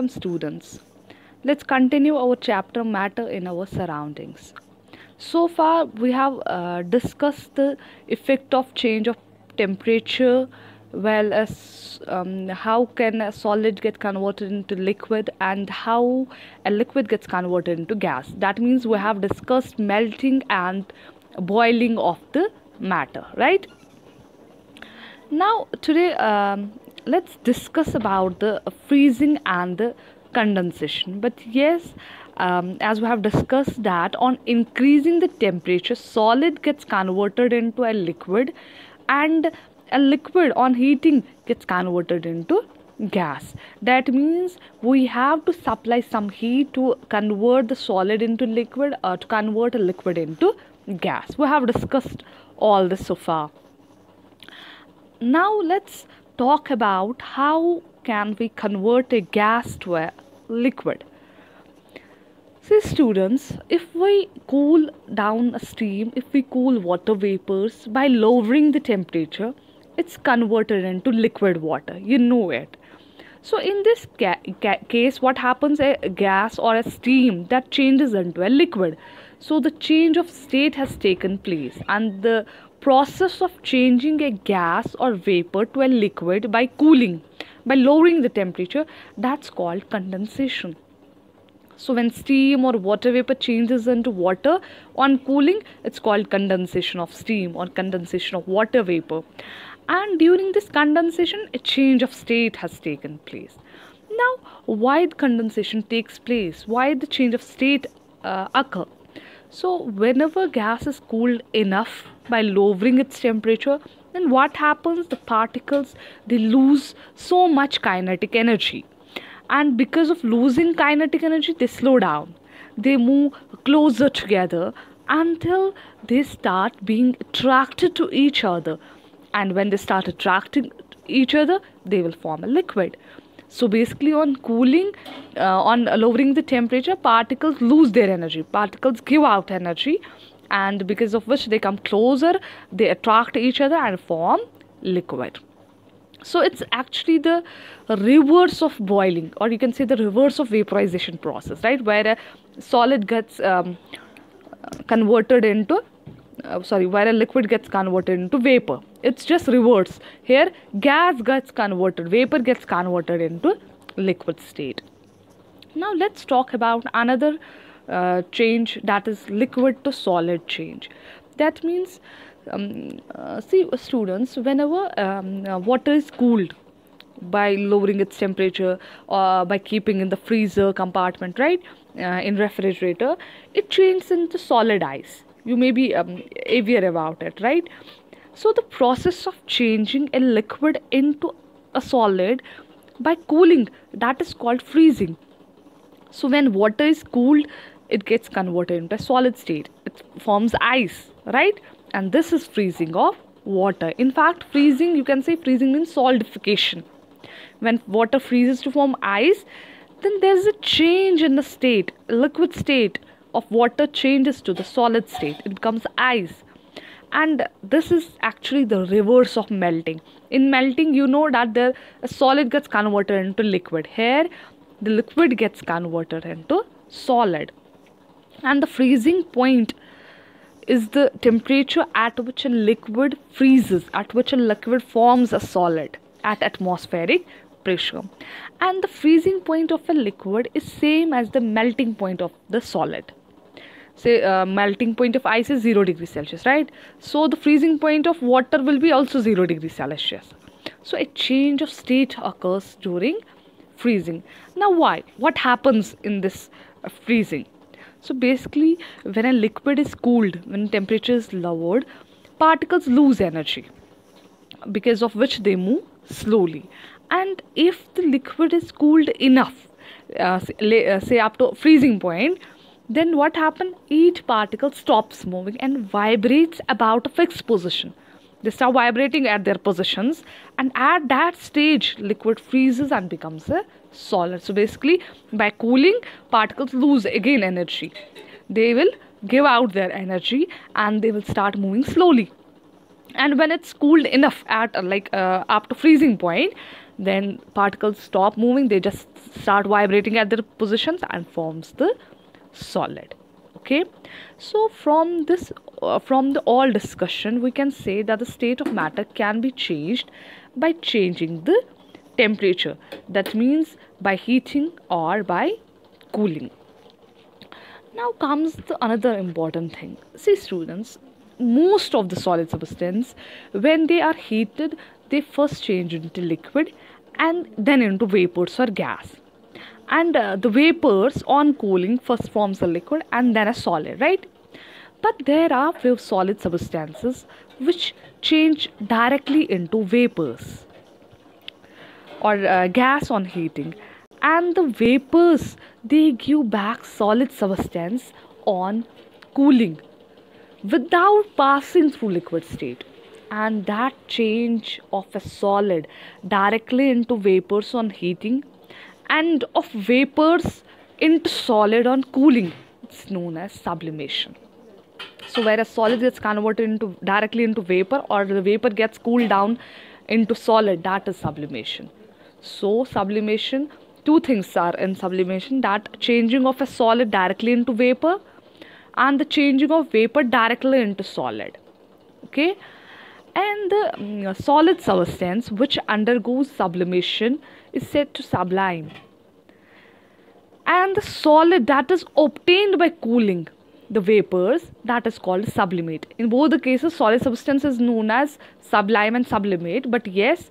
Welcome, students. Let's continue our chapter Matter in Our Surroundings. So far, we have uh, discussed the effect of change of temperature, well as um, how can a solid get converted into liquid and how a liquid gets converted into gas. That means we have discussed melting and boiling of the matter, right? Now, today, um, let's discuss about the freezing and the condensation. But yes, um, as we have discussed that on increasing the temperature, solid gets converted into a liquid, and a liquid on heating gets converted into gas. That means we have to supply some heat to convert the solid into liquid or to convert a liquid into gas. We have discussed all this so far. Now let's talk about how can we convert a gas to a liquid. See students if we cool down a steam if we cool water vapors by lowering the temperature it's converted into liquid water. You know it. So in this ca- ca- case what happens? A gas or a steam that changes into a liquid. So the change of state has taken place and the process of changing a gas or vapor to a liquid by cooling by lowering the temperature that's called condensation. So when steam or water vapor changes into water on cooling it's called condensation of steam or condensation of water vapor. And during this condensation a change of state has taken place. Now why the condensation takes place? Why the change of state uh, so whenever gas is cooled enough by lowering its temperature then what happens? The particles they lose so much kinetic energy. And because of losing kinetic energy they slow down. They move closer together until they start being attracted to each other. And when they start attracting each other they will form a liquid so basically on cooling uh, on lowering the temperature particles lose their energy. Particles give out energy and because of which they come closer they attract each other and form liquid. So it's actually the reverse of boiling or you can say the reverse of vaporization process right? Where a solid gets um, converted into uh, sorry where a liquid gets converted into vapor. It's just reverse. Here gas gets converted vapor gets converted into liquid state. Now let's talk about another uh, change that is liquid to solid change. That means um, uh, see students whenever um, uh, water is cooled by lowering its temperature or by keeping in the freezer compartment right uh, in refrigerator it changes into solid ice you may be um, aware about it right? So the process of changing a liquid into a solid by cooling that is called freezing. So when water is cooled it gets converted into a solid state. It forms ice right? And this is freezing of water. In fact freezing you can say freezing means solidification. When water freezes to form ice then there's a change in the state liquid state of water changes to the solid state. It becomes ice. And this is actually the reverse of melting. In melting you know that the solid gets converted into liquid. Here the liquid gets converted into solid. And the freezing point is the temperature at which a liquid freezes at which a liquid forms a solid at atmospheric pressure. And the freezing point of a liquid is same as the melting point of the solid say uh, melting point of ice is 0 degree celsius right? So the freezing point of water will be also 0 degree celsius. So a change of state occurs during freezing. Now why? What happens in this uh, freezing? So basically when a liquid is cooled when temperature is lowered particles lose energy because of which they move slowly. And if the liquid is cooled enough uh, say, uh, say up to freezing point then what happens each particle stops moving and vibrates about a fixed position. They start vibrating at their positions and at that stage liquid freezes and becomes a solid. So basically by cooling particles lose again energy. They will give out their energy and they will start moving slowly. And when it's cooled enough at like uh, up to freezing point then particles stop moving. They just start vibrating at their positions and forms the solid. Okay? So from this uh, from the all discussion we can say that the state of matter can be changed by changing the temperature. That means by heating or by cooling. Now comes the another important thing. See students most of the solid substance when they are heated they first change into liquid and then into vapors or gas and uh, the vapors on cooling first forms a liquid and then a solid right? But there are few solid substances which change directly into vapors or uh, gas on heating. And the vapors they give back solid substance on cooling without passing through liquid state. And that change of a solid directly into vapors on heating and of vapors into solid on cooling. It's known as sublimation. So where a solid gets converted into directly into vapor or the vapor gets cooled down into solid that is sublimation. So sublimation two things are in sublimation that changing of a solid directly into vapor and the changing of vapor directly into solid. Okay? And the um, solid substance which undergoes sublimation is said to sublime and the solid that is obtained by cooling the vapors that is called sublimate in both the cases solid substance is known as sublime and sublimate but yes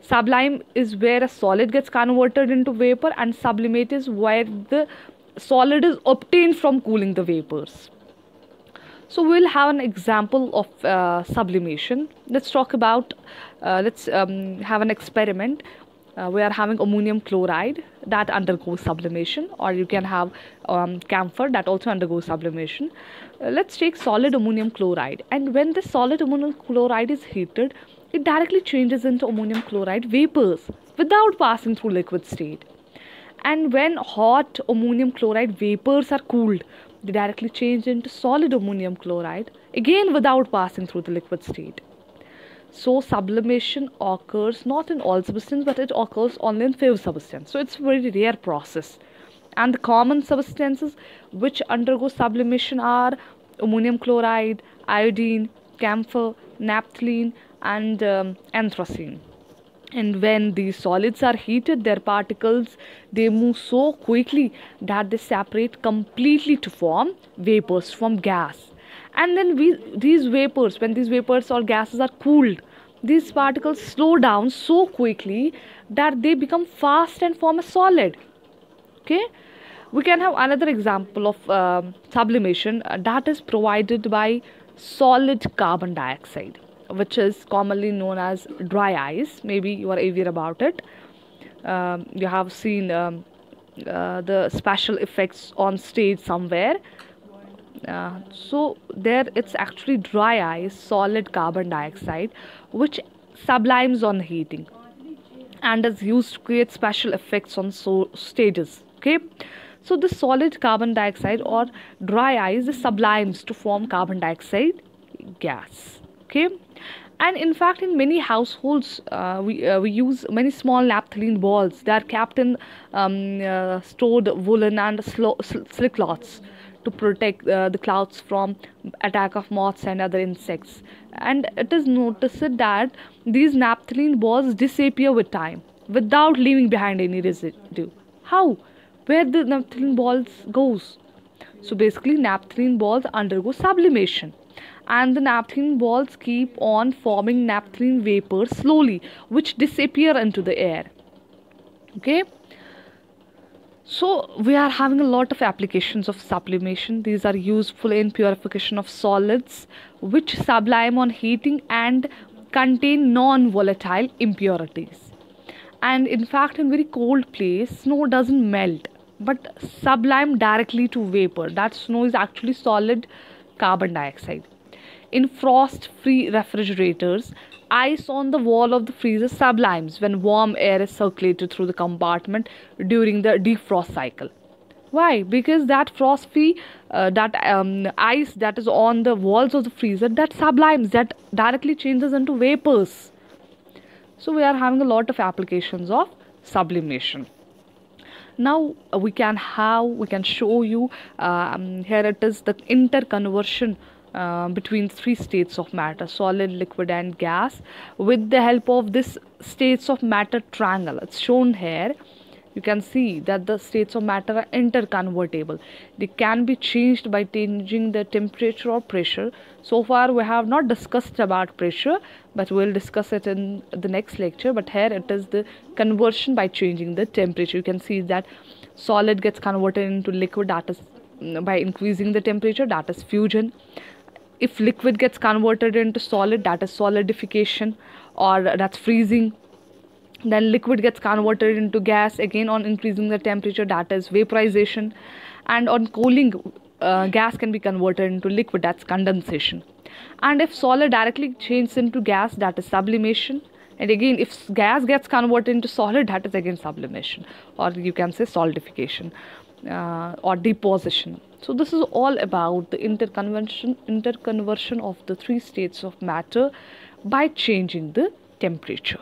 sublime is where a solid gets converted into vapor and sublimate is where the solid is obtained from cooling the vapors. So we'll have an example of uh, sublimation. Let's talk about, uh, let's um, have an experiment. Uh, we are having ammonium chloride that undergoes sublimation or you can have um, camphor that also undergoes sublimation. Uh, let's take solid ammonium chloride. And when the solid ammonium chloride is heated, it directly changes into ammonium chloride vapors without passing through liquid state. And when hot ammonium chloride vapors are cooled they directly change into solid ammonium chloride again without passing through the liquid state so sublimation occurs not in all substances but it occurs only in few substances so it's a very rare process. And the common substances which undergo sublimation are ammonium chloride iodine camphor naphthalene and um, anthracene. And when these solids are heated their particles they move so quickly that they separate completely to form vapors from gas and then we, these vapors when these vapors or gases are cooled these particles slow down so quickly that they become fast and form a solid okay we can have another example of uh, sublimation uh, that is provided by solid carbon dioxide which is commonly known as dry ice. Maybe you are aware about it. Um, you have seen um, uh, the special effects on stage somewhere. So there it's actually dry ice, solid carbon dioxide, which sublimes on heating and is used to create special effects on so stages. Okay. So the solid carbon dioxide or dry ice sublimes to form carbon dioxide gas. Okay and in fact in many households uh, we, uh, we use many small naphthalene balls they are kept in um, uh, stored woolen and silk cloths to protect uh, the clouds from attack of moths and other insects. And it is noticed that these naphthalene balls disappear with time without leaving behind any residue. How? Where the naphthalene balls goes? So basically naphthalene balls undergo sublimation. And the naphthalene balls keep on forming naphthalene vapors slowly which disappear into the air. Okay so we are having a lot of applications of sublimation. These are useful in purification of solids which sublime on heating and contain non-volatile impurities. And in fact in very cold place snow doesn't melt but sublime directly to vapor. That snow is actually solid carbon dioxide in frost-free refrigerators, ice on the wall of the freezer sublimes when warm air is circulated through the compartment during the defrost cycle. why? Because that frost free uh, that um, ice that is on the walls of the freezer that sublimes that directly changes into vapors. So we are having a lot of applications of sublimation. Now we can have we can show you um, here it is the interconversion uh, between three states of matter solid liquid and gas with the help of this states of matter triangle. It's shown here. You can see that the states of matter are interconvertible. They can be changed by changing the temperature or pressure. So far we have not discussed about pressure but we'll discuss it in the next lecture. But here it is the conversion by changing the temperature. You can see that solid gets converted into liquid that is by increasing the temperature that is fusion if liquid gets converted into solid that is solidification or that's freezing then liquid gets converted into gas again on increasing the temperature that is vaporization and on cooling uh, gas can be converted into liquid that's condensation. And if solid directly changes into gas that is sublimation and again if gas gets converted into solid that is again sublimation or you can say solidification uh, or deposition. So this is all about the interconversion interconversion of the three states of matter by changing the temperature